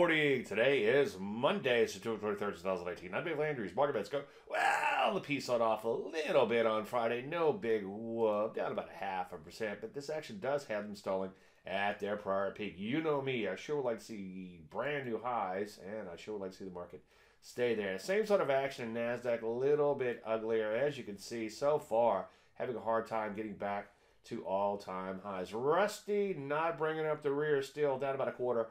Today is Monday, September 23rd, 2018. I'm Dave Landry's Market Bets go. Well, the piece sold off a little bit on Friday. No big whoop, down about a half a percent, but this action does have them stalling at their prior peak. You know me, I sure would like to see brand new highs, and I sure would like to see the market stay there. Same sort of action in NASDAQ, a little bit uglier, as you can see so far, having a hard time getting back to all time highs. Rusty not bringing up the rear, still down about a quarter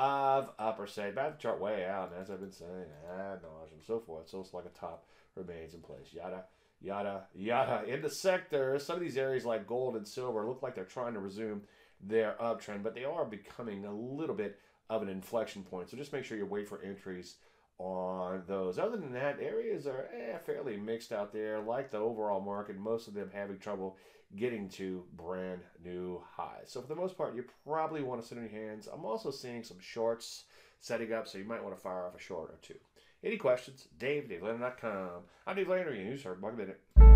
of upper. Back the chart way out, and as I've been saying, ad nauseum, so forth. So it's like a top remains in place. Yada, yada, yada. In the sector, some of these areas like gold and silver look like they're trying to resume their uptrend, but they are becoming a little bit of an inflection point. So just make sure you wait for entries on those. Other than that, areas are eh, fairly mixed out there, like the overall market. Most of them having trouble getting to brand new highs. So for the most part, you probably want to sit on your hands. I'm also seeing some shorts setting up, so you might want to fire off a short or two. Any questions? Dave, DaveLandry.com. I'm Dave Landry, and you start bugging it.